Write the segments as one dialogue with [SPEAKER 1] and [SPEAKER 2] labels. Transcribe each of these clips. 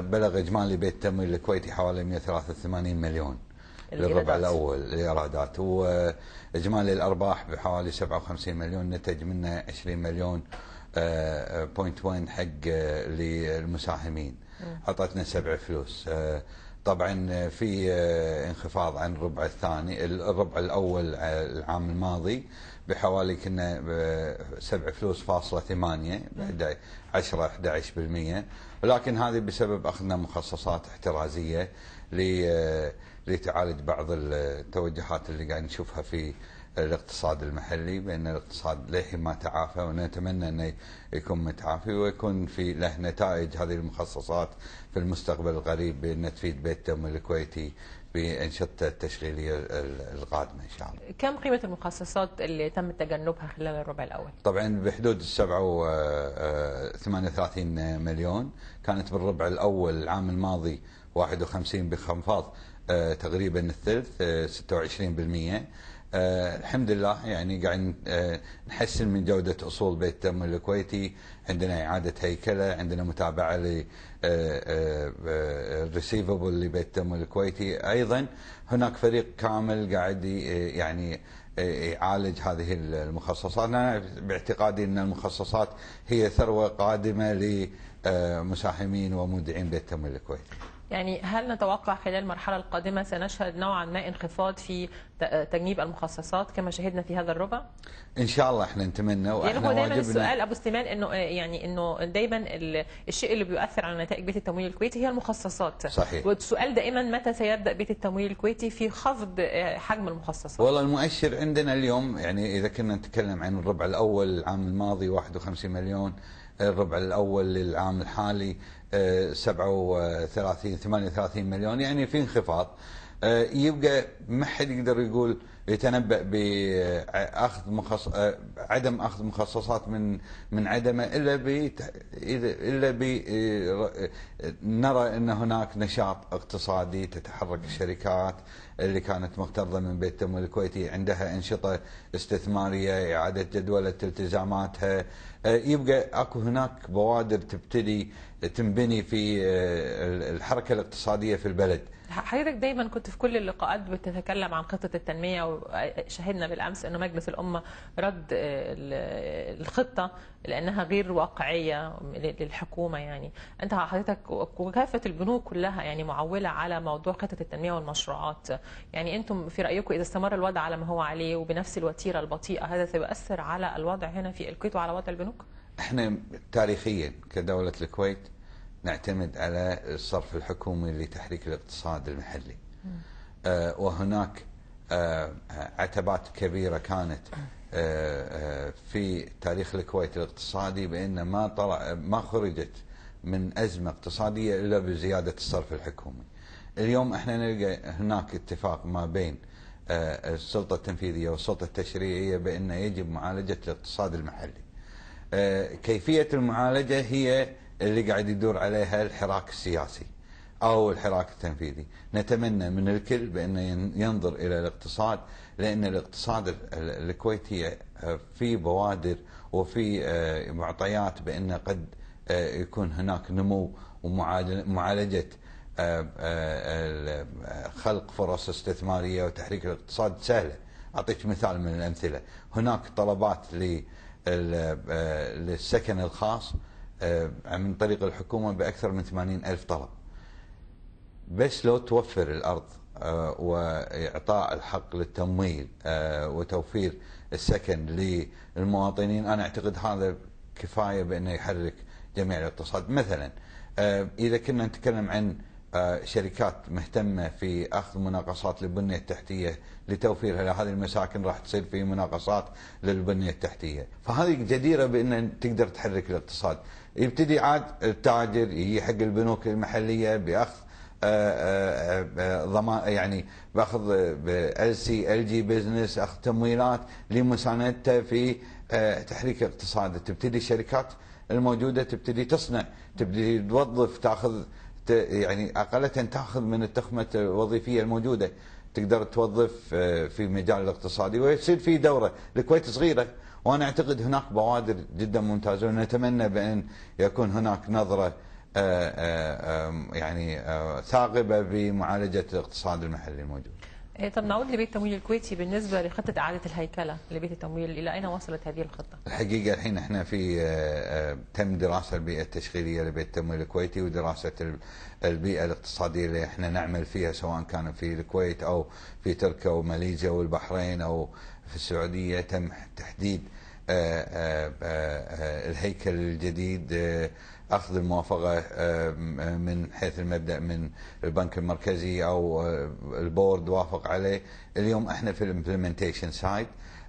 [SPEAKER 1] بلغ اجمالي بيت التمويل الكويتي حوالي 183 مليون للربع. الأول الايرادات واجمالي الارباح بحوالي 57 مليون نتج منه 20 مليون آه، بوينت وين حق آه، للمساهمين. أعطتنا سبع فلوس. آه، طبعا في آه، انخفاض عن الربع الثاني الربع الأول آه، العام الماضي بحوالي كنا ب- سبع فلوس فاصلة ثمانية بعد 10 11% ولكن هذه بسبب أخذنا مخصصات احترازية لتعالج بعض التوجهات اللي قاعد نشوفها في الاقتصاد المحلي بأن الاقتصاد للحين ما تعافى ونتمنى انه يكون متعافي ويكون في له نتائج هذه المخصصات في المستقبل القريب بأن تفيد بيت التمويل الكويتي بانشطته التشغيليه ال- القادمة إن شاء الله.
[SPEAKER 2] كم قيمة المخصصات اللي تم تجنبها خلال الربع الأول؟
[SPEAKER 1] طبعا بحدود السبعة و آه، 38 مليون كانت بالربع الأول العام الماضي 51 بانخفاض آه، تقريبا الثلث آه، 26% آه، الحمد لله. يعني قاعد آه، نحسن من جودة أصول بيت التمويل الكويتي. عندنا إعادة هيكلة عندنا متابعة ل الريسيفبل لبيت التمويل الكويتي. أيضا هناك فريق كامل قاعد يعني يعالج هذه المخصصات. أنا باعتقادي أن المخصصات هي ثروة قادمة لمساهمين ومودعين بيت التمويل الكويتي.
[SPEAKER 2] يعني هل نتوقع خلال المرحلة القادمة سنشهد نوعا ما انخفاض في ت- تجنيب المخصصات كما شهدنا في هذا الربع؟
[SPEAKER 1] إن شاء الله إحنا نتمنى
[SPEAKER 2] يعني
[SPEAKER 1] وإحنا
[SPEAKER 2] هو دايما
[SPEAKER 1] واجبنا
[SPEAKER 2] السؤال أبو سليمان إنه آه، يعني إنه دايما ال- الشيء اللي بيؤثر على نتائج بيت التمويل الكويتي هي المخصصات
[SPEAKER 1] صحيح.
[SPEAKER 2] والسؤال دائما متى سيبدأ بيت التمويل الكويتي في خفض آه، حجم المخصصات
[SPEAKER 1] والله المؤشر عندنا اليوم يعني إذا كنا نتكلم عن الربع الأول العام الماضي 51 مليون الربع الأول للعام الحالي آه، 37 38 مليون يعني في انخفاض. آه، يبقى ما حد يقدر يقول يتنبأ بأخذ مخص... عدم أخذ مخصصات من من عدمه إلا ب إلا ب نرى أن هناك نشاط اقتصادي تتحرك الشركات اللي كانت مقترضة من بيت التمويل الكويتي عندها أنشطة استثمارية إعادة جدوله التزاماتها يبقى أكو هناك بوادر تبتدي تنبني في الحركة الاقتصادية في البلد.
[SPEAKER 2] حضرتك دايما كنت في كل اللقاءات بتتكلم عن خطة التنمية وشهدنا بالأمس أنه مجلس الأمة رد آه، ال- الخطة لأنها غير واقعية للحكومة يعني. أنت حضرتك وكافة البنوك كلها يعني معولة على موضوع خطة التنمية والمشروعات. يعني أنتم في رأيكم إذا استمر الوضع على ما هو عليه وبنفس الوتيرة البطيئة هذا سيؤثر على الوضع هنا في الكويت وعلى وضع البنوك؟
[SPEAKER 1] إحنا تاريخيا كدولة الكويت نعتمد على الصرف الحكومي لتحريك الاقتصاد المحلي. آه وهناك عتبات كبيرة كانت آه آه في تاريخ الكويت الاقتصادي بأن ما طلع ما خرجت من أزمة اقتصادية إلا بزيادة الصرف الحكومي. اليوم إحنا نلقى هناك اتفاق ما بين آه السلطة التنفيذية والسلطة التشريعية بأن يجب معالجة الاقتصاد المحلي. آه، كيفية المعالجة هي اللي قاعد يدور عليها الحراك السياسي. أو الحراك التنفيذي. نتمنى من الكل بأنه ين- ينظر إلى الاقتصاد لأن الاقتصاد ال- ال- الكويتي آه، في بوادر وفي آه، معطيات بأن قد آه، يكون هناك نمو ومعالجة خلق فرص استثمارية وتحريك الاقتصاد سهلة. أعطيك مثال من الأمثلة. هناك طلبات لل- آه، للسكن الخاص آه، من طريق الحكومة بأكثر من 80 ألف طلب. بس لو توفر الأرض آه، وإعطاء الحق للتمويل آه، وتوفير السكن للمواطنين أنا أعتقد هذا كفاية بأنه يحرك جميع الاقتصاد. مثلا آه، إذا كنا نتكلم عن شركات مهتمة في أخذ مناقصات للبنية التحتية لتوفيرها لهذه المساكن راح تصير في مناقصات للبنية التحتية. فهذه جديرة بأن تقدر تحرك الاقتصاد. يبتدي عاد التاجر يجي حق البنوك المحلية بأخذ ضمان يعني باخذ ال سي ال جي بزنس أخذ تمويلات لمساندته في آه، تحريك اقتصاده. تبتدي الشركات الموجودة تبتدي تصنع تبتدي توظف تاخذ يعني أقل تاخذ من التخمه الوظيفية الموجودة. تقدر توظف آه، في مجال الاقتصادي ويصير في دورة الكويت صغيرة. وأنا أعتقد هناك بوادر جدا ممتازة. ونتمنى بأن يكون هناك نظرة آه، آه، يعني آه، ثاقبة بمعالجة الاقتصاد المحلي الموجود.
[SPEAKER 2] إيه، طب نعود لبيت التمويل الكويتي بالنسبة لخطة إعادة الهيكلة لبيت التمويل إلى أين وصلت هذه الخطة؟
[SPEAKER 1] الحقيقة الحين إحنا في آه، آه، تم دراسة البيئة التشغيلية لبيت التمويل الكويتي ودراسة ال- البيئة الاقتصادية اللي إحنا نعمل فيها سواء كان في الكويت أو في تركيا وماليزيا والبحرين أو في السعودية تم تحديد آه، آه، آه، الهيكل الجديد آه، أخذ الموافقة آه، من حيث المبدأ من البنك المركزي أو آه، ال board وافق عليه. اليوم إحنا في ال implementation side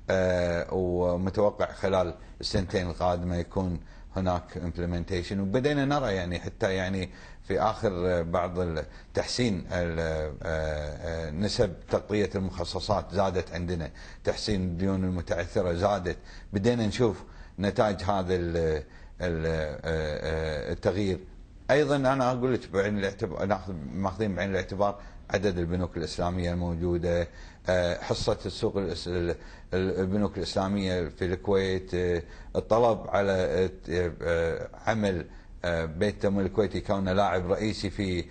[SPEAKER 1] آه، ومتوقع خلال السنتين القادمة يكون هناك implementation وبدينا نرى يعني حتى يعني في آخر آه، بعض تحسين آه، آه، نسب تغطية المخصصات زادت عندنا تحسين الديون المتعثرة زادت. بدينا نشوف نتائج هذا ال- ال- التغيير. أيضا أنا أقول لك بعين الاعتبار ناخذ ماخذين بعين الاعتبار عدد البنوك الإسلامية الموجودة آه، حصة السوق البنوك الإسلامية في الكويت آه، الطلب على آه، عمل بيت التمويل الكويتي كونه لاعب رئيسي في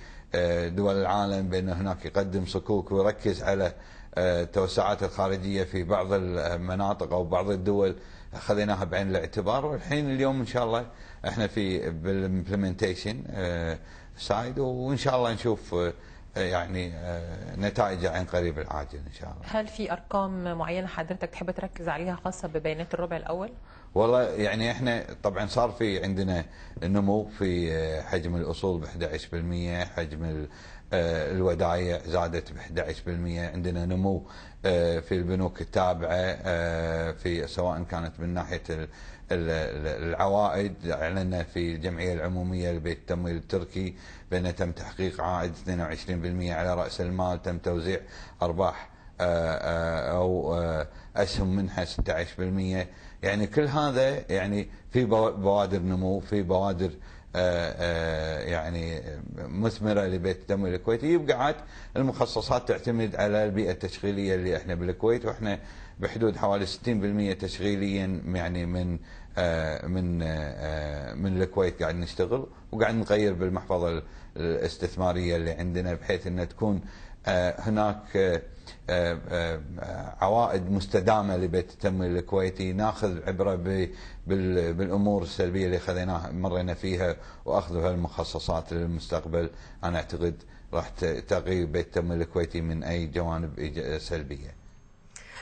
[SPEAKER 1] دول العالم بأن هناك يقدم صكوك ويركز على التوسعات الخارجية في بعض المناطق أو بعض الدول. خذيناها بعين الاعتبار والحين اليوم إن شاء الله إحنا في بال implementation side وإن شاء الله نشوف يعني آه، نتائج عن قريب العاجل إن شاء الله.
[SPEAKER 2] هل في أرقام معينة حضرتك تحب تركز عليها خاصة ببيانات الربع الأول؟
[SPEAKER 1] والله يعني إحنا طبعا صار في عندنا نمو في آه، حجم الأصول ب 11% حجم آه، الودائع زادت ب 11% عندنا نمو آه، في البنوك التابعة آه، في سواء كانت من ناحية ال- ال- ال- العوائد. أعلنا في الجمعية العمومية لبيت التمويل التركي بأن تم تحقيق عائد 22% على رأس المال. تم توزيع أرباح آه، آه، أو آه، أسهم منها 16% يعني كل هذا يعني في بوا- بوادر نمو في بوادر آه، آه، يعني مثمرة لبيت التمويل الكويتي. يبقى المخصصات تعتمد على البيئة التشغيلية اللي إحنا بالكويت وإحنا بحدود حوالي 60% تشغيليا يعني من آه، من آه، من الكويت قاعد نشتغل وقاعد نغير بالمحفظة ال- الاستثمارية اللي عندنا بحيث إنها تكون آه، هناك آه، آه، آه، عوائد مستدامة لبيت التمويل الكويتي ناخذ عبرة بالأمور السلبية اللي خذيناها مرينا فيها واخذ المخصصات للمستقبل أنا أعتقد راح تغيب بيت التمويل الكويتي من أي جوانب سلبية.